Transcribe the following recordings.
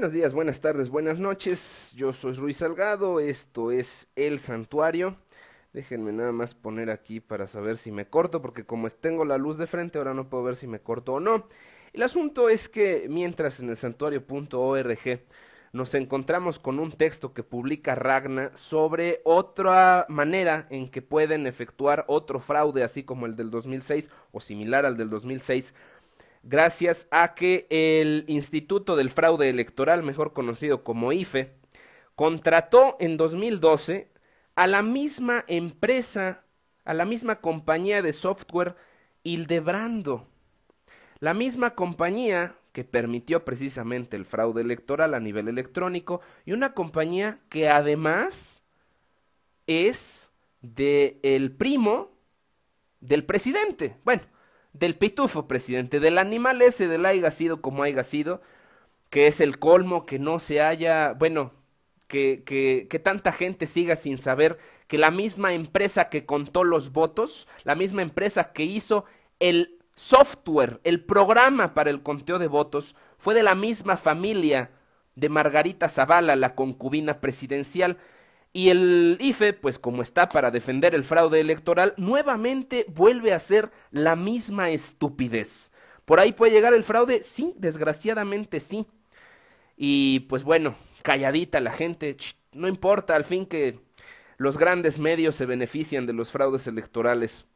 Buenos días, buenas tardes, buenas noches. Yo soy Ruiz Salgado, esto es El Santuario. Déjenme nada más poner aquí para saber si me corto, porque como tengo la luz de frente, ahora no puedo ver si me corto o no. El asunto es que mientras en el santuario.org nos encontramos con un texto que publica Ragna sobre otra manera en que pueden efectuar otro fraude, así como el del 2006 o similar al del 2006 gracias a que el Instituto del Fraude Electoral, mejor conocido como IFE, contrató en 2012 a la misma empresa, a la misma compañía de software Hildebrando, la misma compañía que permitió precisamente el fraude electoral a nivel electrónico y una compañía que además es de el primo del presidente. Bueno, del pitufo, presidente, del animal ese del haya sido como haya sido, que es el colmo que no se haya, bueno, que, que, que tanta gente siga sin saber que la misma empresa que contó los votos, la misma empresa que hizo el software, el programa para el conteo de votos, fue de la misma familia de Margarita Zavala, la concubina presidencial, y el IFE, pues como está para defender el fraude electoral, nuevamente vuelve a ser la misma estupidez. ¿Por ahí puede llegar el fraude? Sí, desgraciadamente sí. Y pues bueno, calladita la gente, no importa, al fin que los grandes medios se benefician de los fraudes electorales.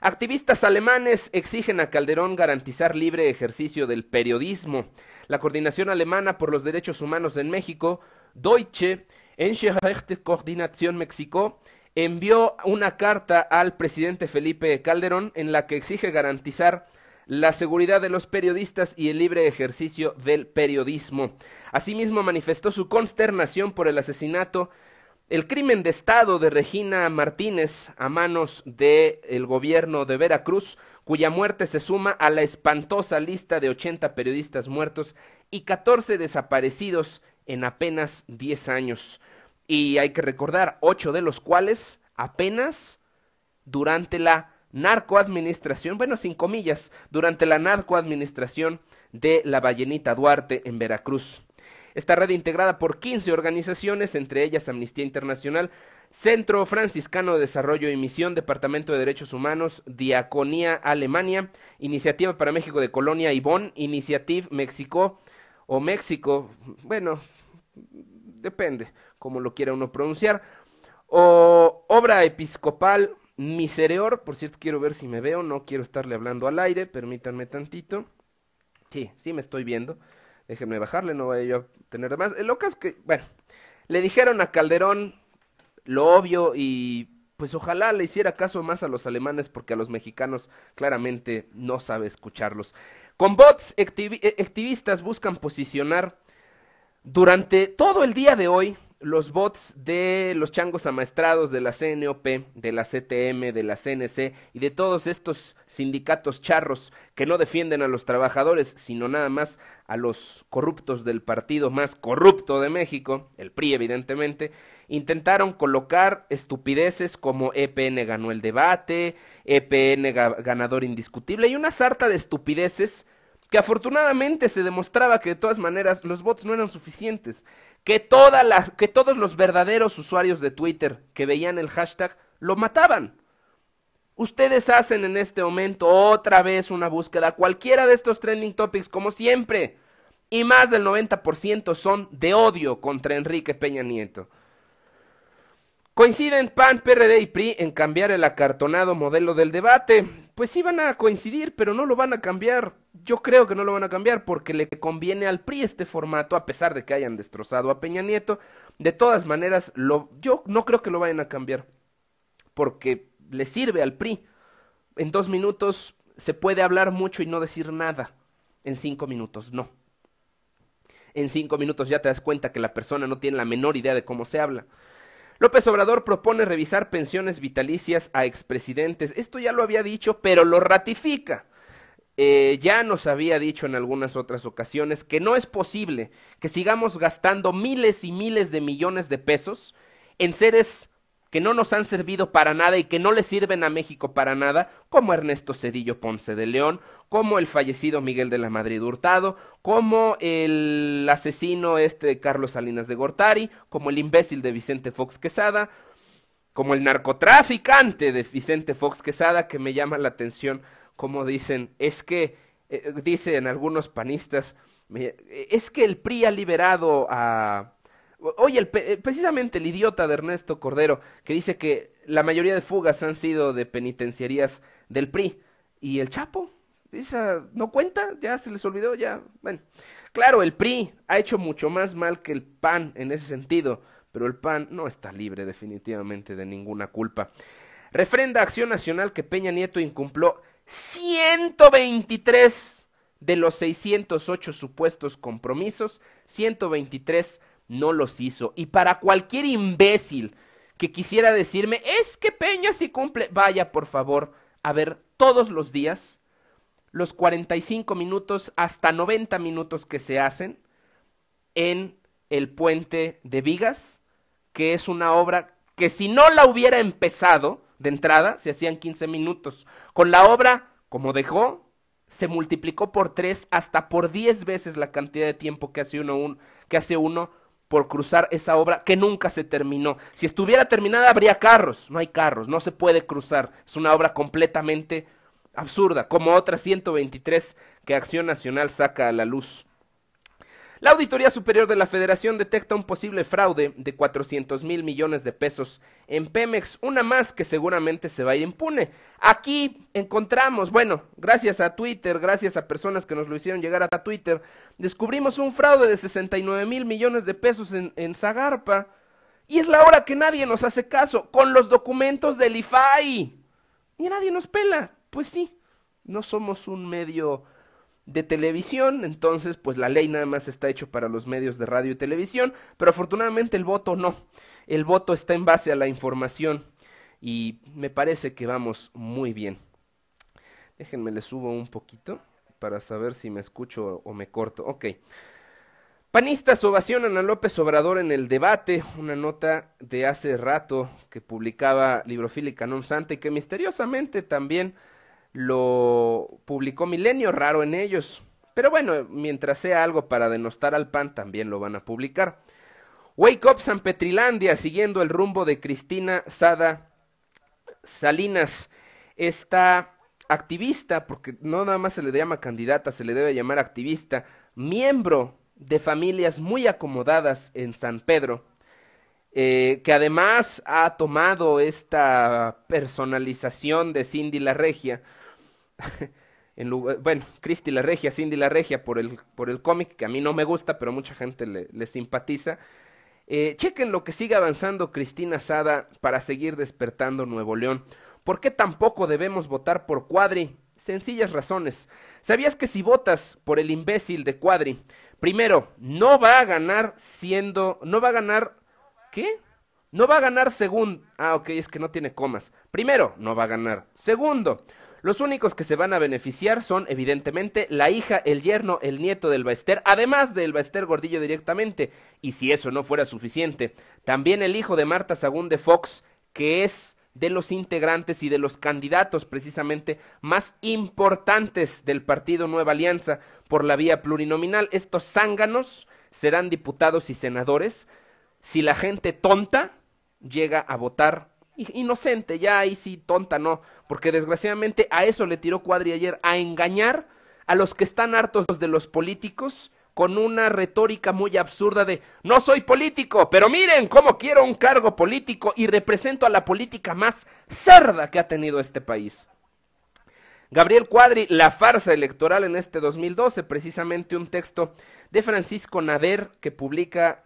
Activistas alemanes exigen a Calderón garantizar libre ejercicio del periodismo. La Coordinación Alemana por los Derechos Humanos en México, Deutsche, Coordinación México envió una carta al presidente Felipe Calderón en la que exige garantizar la seguridad de los periodistas y el libre ejercicio del periodismo. Asimismo manifestó su consternación por el asesinato, el crimen de Estado de Regina Martínez a manos del gobierno de Veracruz, cuya muerte se suma a la espantosa lista de 80 periodistas muertos y 14 desaparecidos en apenas 10 años. Y hay que recordar, ocho de los cuales apenas durante la narcoadministración, bueno, sin comillas, durante la narcoadministración de la Ballenita Duarte en Veracruz. Esta red integrada por 15 organizaciones, entre ellas Amnistía Internacional, Centro Franciscano de Desarrollo y Misión, Departamento de Derechos Humanos, Diaconía Alemania, Iniciativa para México de Colonia y Bonn, Iniciative México o México, bueno, depende como lo quiera uno pronunciar, o obra episcopal Misereor, por cierto quiero ver si me veo, no quiero estarle hablando al aire, permítanme tantito. Sí, sí me estoy viendo. Déjenme bajarle, no vaya yo a tener más. El loco es que, bueno, le dijeron a Calderón lo obvio y pues ojalá le hiciera caso más a los alemanes porque a los mexicanos claramente no sabe escucharlos. Con bots, activistas buscan posicionar durante todo el día de hoy los bots de los changos amaestrados de la CNOP, de la CTM, de la CNC y de todos estos sindicatos charros que no defienden a los trabajadores, sino nada más a los corruptos del partido más corrupto de México, el PRI evidentemente, intentaron colocar estupideces como EPN ganó el debate, EPN ganador indiscutible y una sarta de estupideces que afortunadamente se demostraba que de todas maneras los bots no eran suficientes, que, toda que todos los verdaderos usuarios de Twitter que veían el hashtag lo mataban. Ustedes hacen en este momento otra vez una búsqueda, cualquiera de estos trending topics, como siempre, y más del 90% son de odio contra Enrique Peña Nieto. Coinciden PAN, PRD y PRI en cambiar el acartonado modelo del debate. Pues sí van a coincidir, pero no lo van a cambiar. Yo creo que no lo van a cambiar porque le conviene al PRI este formato, a pesar de que hayan destrozado a Peña Nieto. De todas maneras, yo no creo que lo vayan a cambiar porque le sirve al PRI. En dos minutos se puede hablar mucho y no decir nada. En cinco minutos, no. En cinco minutos ya te das cuenta que la persona no tiene la menor idea de cómo se habla. López Obrador propone revisar pensiones vitalicias a expresidentes. Esto ya lo había dicho, pero lo ratifica. Eh, ya nos había dicho en algunas otras ocasiones que no es posible que sigamos gastando miles y miles de millones de pesos en seres que no nos han servido para nada y que no le sirven a México para nada, como Ernesto Cedillo Ponce de León, como el fallecido Miguel de la Madrid Hurtado, como el asesino este Carlos Salinas de Gortari, como el imbécil de Vicente Fox Quesada, como el narcotraficante de Vicente Fox Quesada, que me llama la atención, como dicen, es que, eh, dicen algunos panistas, es que el PRI ha liberado a Oye, el, eh, precisamente el idiota de Ernesto Cordero, que dice que la mayoría de fugas han sido de penitenciarías del PRI. ¿Y el Chapo? ¿Esa no cuenta? ¿Ya se les olvidó? Ya. Bueno. Claro, el PRI ha hecho mucho más mal que el PAN en ese sentido, pero el PAN no está libre definitivamente de ninguna culpa. Refrenda Acción Nacional que Peña Nieto incumplió 123 de los 608 supuestos compromisos, 123 no los hizo. Y para cualquier imbécil que quisiera decirme, es que Peña sí cumple, vaya por favor a ver todos los días los 45 minutos hasta 90 minutos que se hacen en el puente de Vigas, que es una obra que si no la hubiera empezado de entrada, se hacían 15 minutos. Con la obra, como dejó, se multiplicó por 3 hasta por 10 veces la cantidad de tiempo que hace uno, un, que hace uno por cruzar esa obra que nunca se terminó. Si estuviera terminada habría carros, no hay carros, no se puede cruzar. Es una obra completamente absurda, como otras 123 que Acción Nacional saca a la luz. La Auditoría Superior de la Federación detecta un posible fraude de 400 mil millones de pesos en Pemex, una más que seguramente se va a ir impune. Aquí encontramos, bueno, gracias a Twitter, gracias a personas que nos lo hicieron llegar a Twitter, descubrimos un fraude de 69 mil millones de pesos en, en Zagarpa. Y es la hora que nadie nos hace caso, con los documentos del IFAI. Y nadie nos pela. Pues sí, no somos un medio de televisión, entonces pues la ley nada más está hecho para los medios de radio y televisión, pero afortunadamente el voto no, el voto está en base a la información y me parece que vamos muy bien. Déjenme le subo un poquito para saber si me escucho o me corto. Ok. Panistas ovacionan a López Obrador en el debate, una nota de hace rato que publicaba Librofil y Canón y que misteriosamente también lo publicó Milenio, raro en ellos. Pero bueno, mientras sea algo para denostar al PAN, también lo van a publicar. Wake Up San Petrilandia, siguiendo el rumbo de Cristina Sada Salinas. Esta activista, porque no nada más se le llama candidata, se le debe llamar activista, miembro de familias muy acomodadas en San Pedro, eh, que además ha tomado esta personalización de Cindy la Regia, en bueno, Cristi la Regia, Cindy la Regia por el, por el cómic, que a mí no me gusta, pero mucha gente le, simpatiza. Eh, chequen lo que sigue avanzando Cristina Sada para seguir despertando Nuevo León. ¿Por qué tampoco debemos votar por Cuadri? Sencillas razones. ¿Sabías que si votas por el imbécil de Cuadri, primero, no va a ganar siendo, no va a ganar, ¿qué? No va a ganar segundo. Ah, ok, es que no tiene comas. Primero, no va a ganar. Segundo, los únicos que se van a beneficiar son, evidentemente, la hija, el yerno, el nieto del Baester, además del Baester Gordillo directamente. Y si eso no fuera suficiente, también el hijo de Marta Sagún de Fox, que es de los integrantes y de los candidatos precisamente más importantes del partido Nueva Alianza por la vía plurinominal. Estos zánganos serán diputados y senadores si la gente tonta llega a votar inocente, ya ahí sí tonta no, porque desgraciadamente a eso le tiró Cuadri ayer, a engañar a los que están hartos de los políticos con una retórica muy absurda de no soy político, pero miren cómo quiero un cargo político y represento a la política más cerda que ha tenido este país. Gabriel Cuadri, la farsa electoral en este 2012, precisamente un texto de Francisco Nader que publica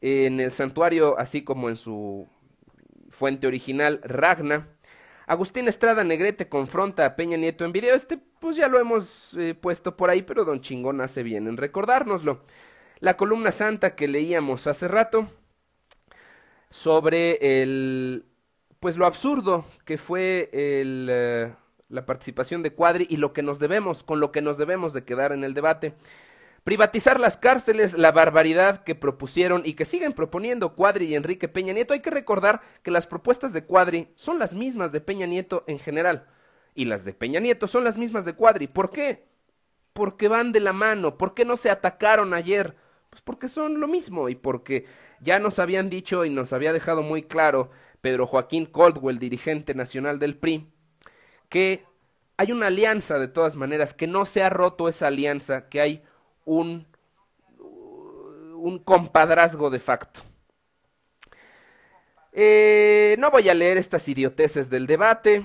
en el santuario, así como en su fuente original Ragna. Agustín Estrada Negrete confronta a Peña Nieto en video. Este, pues ya lo hemos eh, puesto por ahí, pero Don Chingón hace bien en recordárnoslo. La columna santa que leíamos hace rato sobre el, pues lo absurdo que fue el, eh, la participación de Cuadri y lo que nos debemos, con lo que nos debemos de quedar en el debate. Privatizar las cárceles, la barbaridad que propusieron y que siguen proponiendo Cuadri y Enrique Peña Nieto. Hay que recordar que las propuestas de Cuadri son las mismas de Peña Nieto en general. Y las de Peña Nieto son las mismas de Cuadri. ¿Por qué? Porque van de la mano. ¿Por qué no se atacaron ayer? Pues porque son lo mismo y porque ya nos habían dicho y nos había dejado muy claro Pedro Joaquín Coldwell, dirigente nacional del PRI, que hay una alianza de todas maneras, que no se ha roto esa alianza, que hay un, un compadrazgo de facto. Eh, no voy a leer estas idioteces del debate,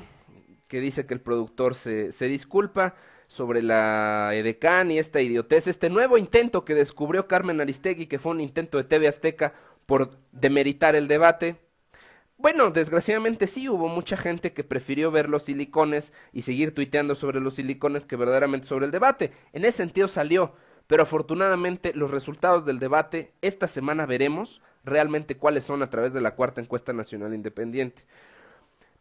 que dice que el productor se, se disculpa sobre la Edecán y esta idiotez, este nuevo intento que descubrió Carmen Aristegui, que fue un intento de TV Azteca por demeritar el debate. Bueno, desgraciadamente sí hubo mucha gente que prefirió ver los silicones y seguir tuiteando sobre los silicones que verdaderamente sobre el debate. En ese sentido salió, pero afortunadamente los resultados del debate esta semana veremos realmente cuáles son a través de la cuarta encuesta nacional independiente.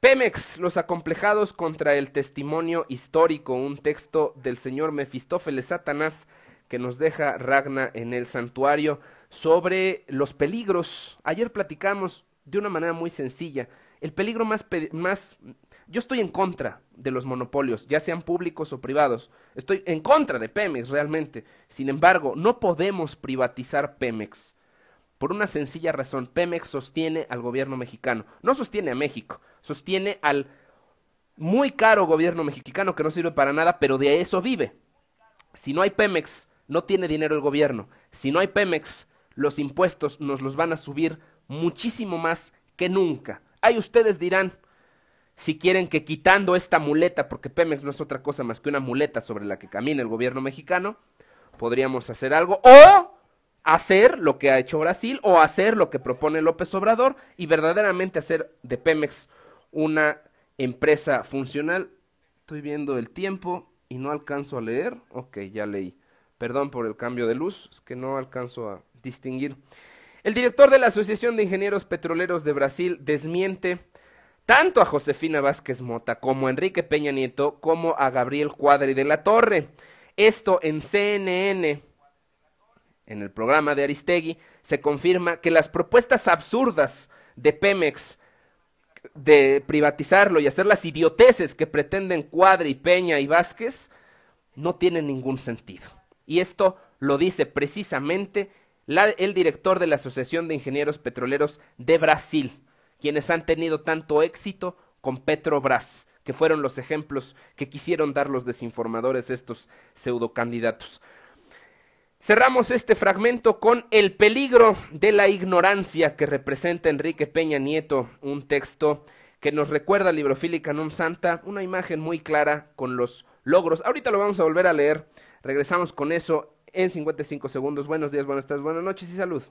Pemex, los acomplejados contra el testimonio histórico, un texto del señor Mefistófeles Satanás que nos deja Ragna en el santuario sobre los peligros. Ayer platicamos de una manera muy sencilla. El peligro más, más yo estoy en contra de los monopolios, ya sean públicos o privados. Estoy en contra de Pemex realmente. Sin embargo, no podemos privatizar Pemex. Por una sencilla razón, Pemex sostiene al gobierno mexicano. No sostiene a México, sostiene al muy caro gobierno mexicano que no sirve para nada, pero de eso vive. Si no hay Pemex, no tiene dinero el gobierno. Si no hay Pemex, los impuestos nos los van a subir muchísimo más que nunca. Ahí ustedes dirán, si quieren que quitando esta muleta, porque Pemex no es otra cosa más que una muleta sobre la que camina el gobierno mexicano, podríamos hacer algo, o hacer lo que ha hecho Brasil, o hacer lo que propone López Obrador, y verdaderamente hacer de Pemex una empresa funcional. Estoy viendo el tiempo y no alcanzo a leer. Ok, ya leí. Perdón por el cambio de luz, es que no alcanzo a distinguir. El director de la Asociación de Ingenieros Petroleros de Brasil desmiente tanto a Josefina Vázquez Mota como a Enrique Peña Nieto como a Gabriel Cuadri de la Torre. Esto en CNN, en el programa de Aristegui, se confirma que las propuestas absurdas de Pemex de privatizarlo y hacer las idioteces que pretenden Cuadri, Peña y Vázquez no tienen ningún sentido. Y esto lo dice precisamente el director de la Asociación de Ingenieros Petroleros de Brasil, quienes han tenido tanto éxito con Petrobras, que fueron los ejemplos que quisieron dar los desinformadores estos pseudocandidatos. Cerramos este fragmento con El peligro de la ignorancia que representa Enrique Peña Nieto, un texto que nos recuerda Librofílica Non Santa, una imagen muy clara con los logros. Ahorita lo vamos a volver a leer. Regresamos con eso en 55 segundos. Buenos días, buenas tardes, buenas noches y salud.